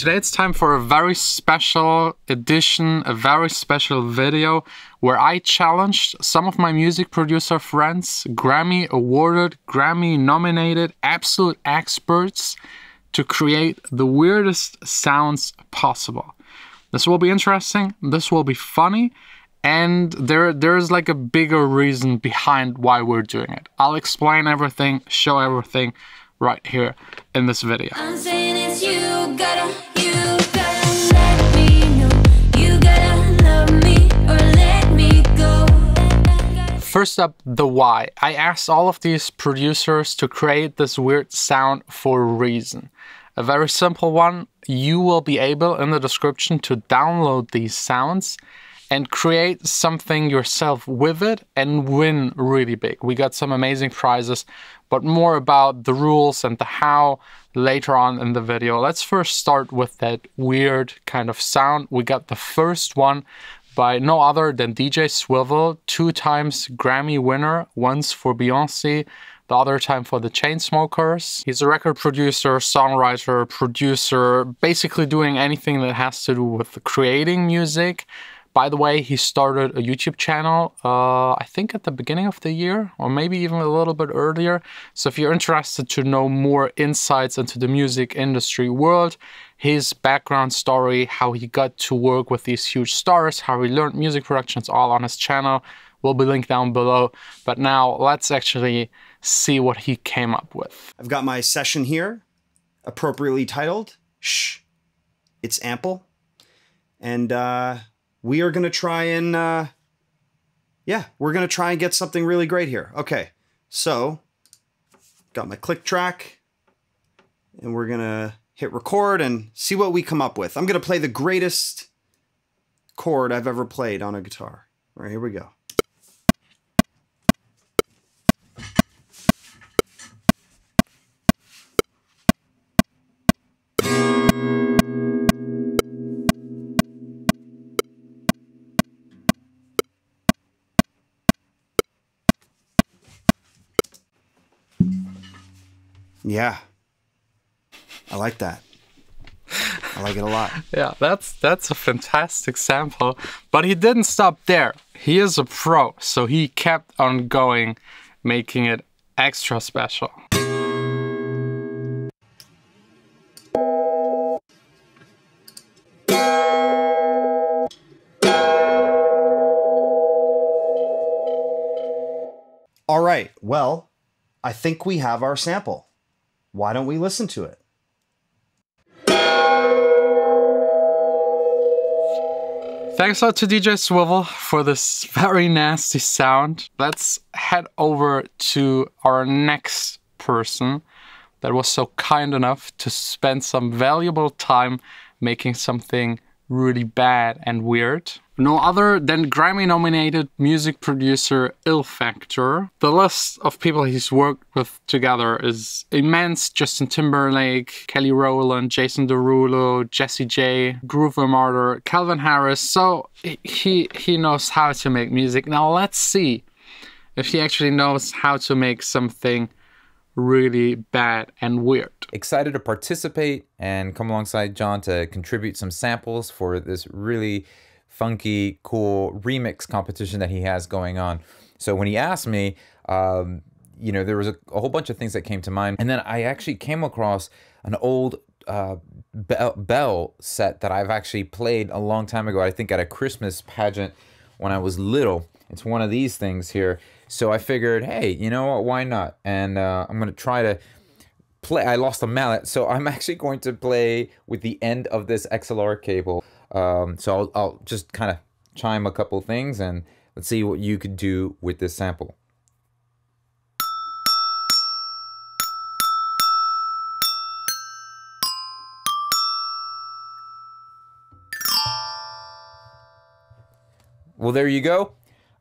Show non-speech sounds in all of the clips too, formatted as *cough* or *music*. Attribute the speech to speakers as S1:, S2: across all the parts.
S1: Today it's time for a very special edition, a very special video where I challenged some of my music producer friends, Grammy awarded, Grammy nominated, absolute experts to create the weirdest sounds possible. This will be interesting, this will be funny, and there there's like a bigger reason behind why we're doing it. I'll explain everything, show everything right here in this video. First up, the why. I asked all of these producers to create this weird sound for a reason. A very simple one, you will be able in the description to download these sounds and create something yourself with it and win really big. We got some amazing prizes, but more about the rules and the how later on in the video. Let's first start with that weird kind of sound. We got the first one by no other than DJ Swivel, two times Grammy winner, once for Beyonce, the other time for the Chainsmokers. He's a record producer, songwriter, producer, basically doing anything that has to do with creating music. By the way, he started a YouTube channel, uh, I think at the beginning of the year, or maybe even a little bit earlier. So if you're interested to know more insights into the music industry world, his background story, how he got to work with these huge stars, how he learned music production, it's all on his channel, will be linked down below. But now let's actually see what he came up with.
S2: I've got my session here, appropriately titled, Shh, It's Ample. And, uh, we are going to try and, uh, yeah, we're going to try and get something really great here. Okay, so got my click track and we're going to hit record and see what we come up with. I'm going to play the greatest chord I've ever played on a guitar. All right, here we go. Yeah. I like that. I like it a lot. *laughs*
S1: yeah, that's that's a fantastic sample. But he didn't stop there. He is a pro, so he kept on going, making it extra special.
S2: All right, well, I think we have our sample. Why don't we listen to it?
S1: Thanks a lot to DJ Swivel for this very nasty sound. Let's head over to our next person that was so kind enough to spend some valuable time making something really bad and weird. No other than Grammy nominated music producer Ill Factor. The list of people he's worked with together is immense. Justin Timberlake, Kelly Rowland, Jason Derulo, Jessie J, Groove Martyr, Calvin Harris. So he, he knows how to make music. Now let's see if he actually knows how to make something really bad and weird.
S3: Excited to participate and come alongside Jon to contribute some samples for this really funky, cool remix competition that he has going on. So when he asked me, um, you know, there was a, a, whole bunch of things that came to mind. And then I actually came across an old uh, bell, bell set that I've actually played a long time ago, I think at a Christmas pageant when I was little. It's one of these things here. So I figured, hey, you know what? Why not? And uh, I'm gonna try to play. I lost a mallet, so I'm *laughs* actually going to play with the end of this XLR cable. Um, so I'll, I'll just kind of chime a couple things and let's see what you could do with this sample. Well, there you go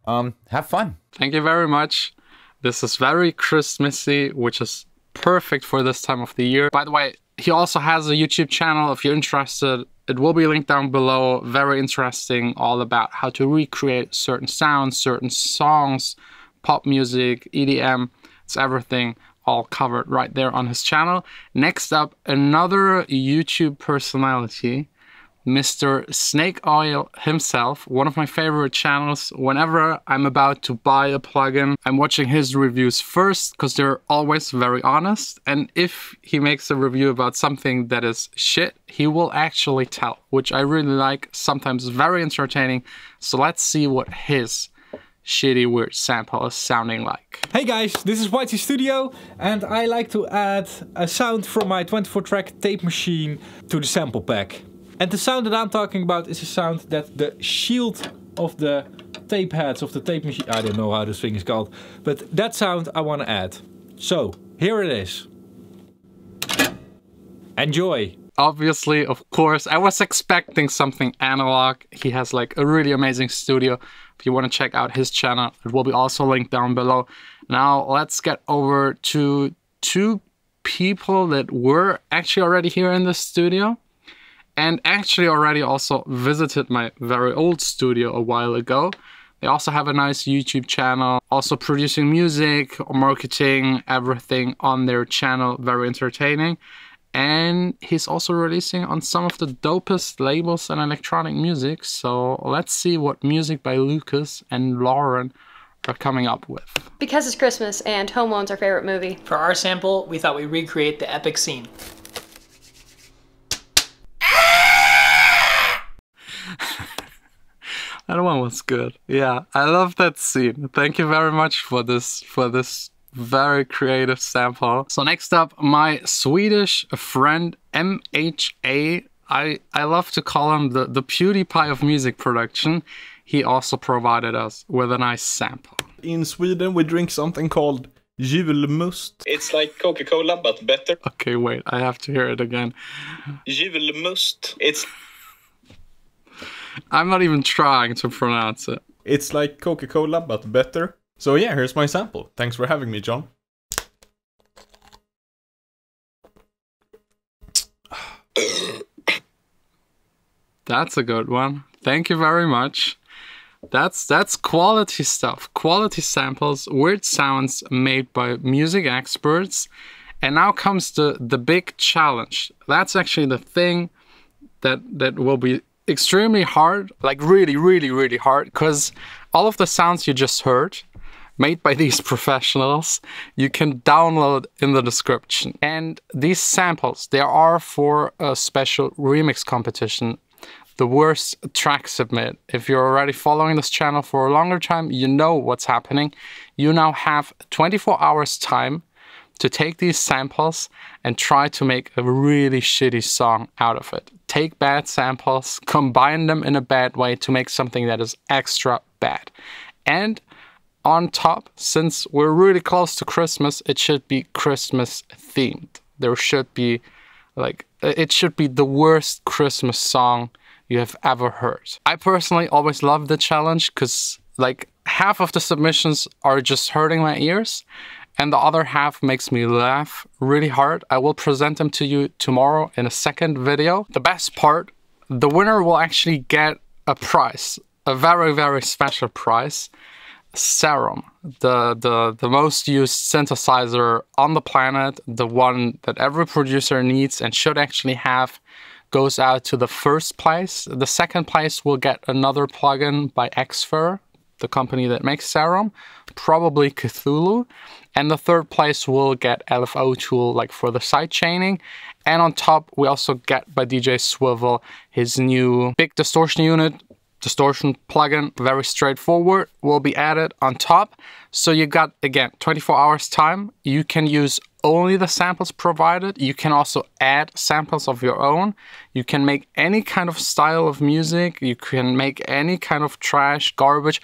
S3: um, have fun.
S1: Thank you very much. This is very Christmassy, which is perfect for this time of the year. By the way, he also has a YouTube channel if you're interested. It will be linked down below. Very interesting, all about how to recreate certain sounds, certain songs, pop music, EDM. It's everything all covered right there on his channel. Next up, another YouTube personality Mr. Snake Oil himself, one of my favorite channels. Whenever I'm about to buy a plugin, I'm watching his reviews first because they're always very honest. And if he makes a review about something that is shit, he will actually tell, which I really like, sometimes very entertaining. So let's see what his shitty weird sample is sounding like.
S4: Hey guys, this is White Sea Studio and I like to add a sound from my 24 track tape machine to the sample pack. And the sound that I'm talking about is a sound that the shield of the tape heads of the tape machine, I don't know how this thing is called, but that sound I want to add. So, here it is. Enjoy!
S1: Obviously, of course, I was expecting something analog. He has like a really amazing studio. If you want to check out his channel, it will be also linked down below. Now, let's get over to two people that were actually already here in the studio and actually already also visited my very old studio a while ago. They also have a nice YouTube channel, also producing music, marketing, everything on their channel, very entertaining. And he's also releasing on some of the dopest labels and electronic music. So let's see what music by Lukas and Lauren are coming up with.
S5: Because it's Christmas and Home Alone's our favorite movie.
S6: For our sample, we thought we'd recreate the epic scene.
S1: That one was good. Yeah, I love that scene. Thank you very much for this for this very creative sample. So next up, my Swedish friend MHA. I, I love to call him the, the PewDiePie of music production. He also provided us with a nice sample.
S7: In Sweden, we drink something called julmust.
S8: It's like Coca-Cola, but better.
S1: Okay, wait, I have to hear it again.
S8: Julmust. It's
S1: I'm not even trying to pronounce it.
S7: It's like Coca-Cola, but better. So yeah, here's my sample. Thanks for having me, Jon.
S1: That's a good one. Thank you very much. That's that's quality stuff. Quality samples, weird sounds made by music experts. And now comes the the big challenge. That's actually the thing that that will be extremely hard, like really, really, really hard, because all of the sounds you just heard made by *laughs* these professionals, you can download in the description. And these samples, they are for a special remix competition, the worst track submit. If you're already following this channel for a longer time, you know what's happening. You now have 24 hours time to take these samples and try to make a really shitty song out of it. Take bad samples, combine them in a bad way to make something that is extra bad. And on top, since we're really close to Christmas, it should be Christmas themed. There should be like, it should be the worst Christmas song you have ever heard. I personally always love the challenge because like half of the submissions are just hurting my ears and the other half makes me laugh really hard. I will present them to you tomorrow in a second video. The best part, the winner will actually get a prize, a very, very special prize. Serum, the, the, the most used synthesizer on the planet, the one that every producer needs and should actually have, goes out to the first place. The second place will get another plugin by Xfer, the company that makes Serum, probably Cthulhu. And the third place will get LFO tool like for the side chaining. And on top, we also get by DJ Swivel his new big distortion unit, distortion plugin, very straightforward, will be added on top. So you got, again, 24 hours time. You can use only the samples provided. You can also add samples of your own. You can make any kind of style of music. You can make any kind of trash, garbage,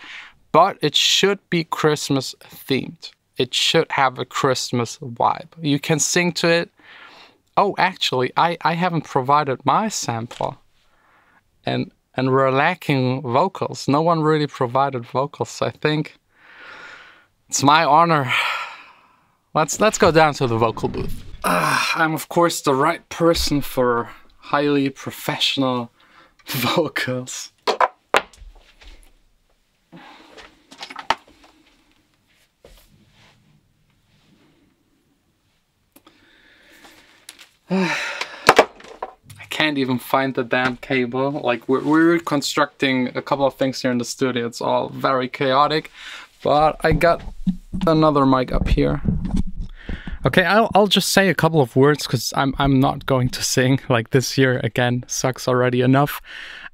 S1: but it should be Christmas themed it should have a Christmas vibe. You can sing to it. Oh, actually, I, I haven't provided my sample. And and we're lacking vocals. No one really provided vocals. I think it's my honor. Let's let's go down to the vocal booth. Uh, I'm of course the right person for highly professional *laughs* vocals. *sighs* I can't even find the damn cable. Like we're, we're constructing a couple of things here in the studio. It's all very chaotic, but I got another mic up here. Okay, I'll, I'll just say a couple of words because I'm, I'm not going to sing *laughs* like this year again. Sucks already enough.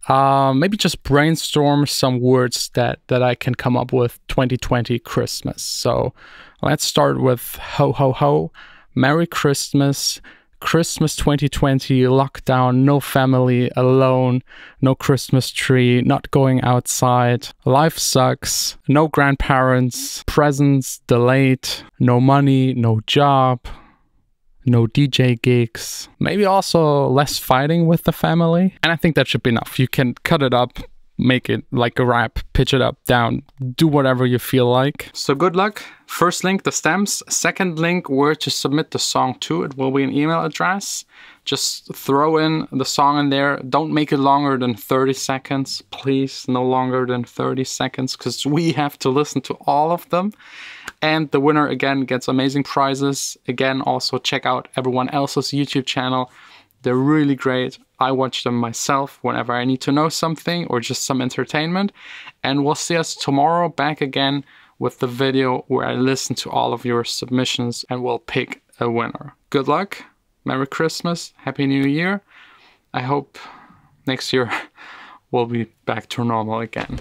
S1: Uh, maybe just brainstorm some words that, that I can come up with 2020 Christmas. So let's start with ho ho ho, Merry Christmas, Christmas 2020, lockdown, no family, alone, no Christmas tree, not going outside, life sucks, no grandparents, presents delayed, no money, no job, no DJ gigs, maybe also less fighting with the family. And I think that should be enough. You can cut it up, make it like a rap, pitch it up, down, do whatever you feel like. So good luck. First link, the stems. Second link, where to submit the song to. It will be an email address. Just throw in the song in there. Don't make it longer than 30 seconds, please. No longer than 30 seconds, because we have to listen to all of them. And the winner again gets amazing prizes. Again, also check out everyone else's YouTube channel. They're really great. I watch them myself whenever I need to know something or just some entertainment. And we'll see us tomorrow back again with the video where I listen to all of your submissions and we'll pick a winner. Good luck. Merry Christmas. Happy New Year. I hope next year *laughs* we'll be back to normal again.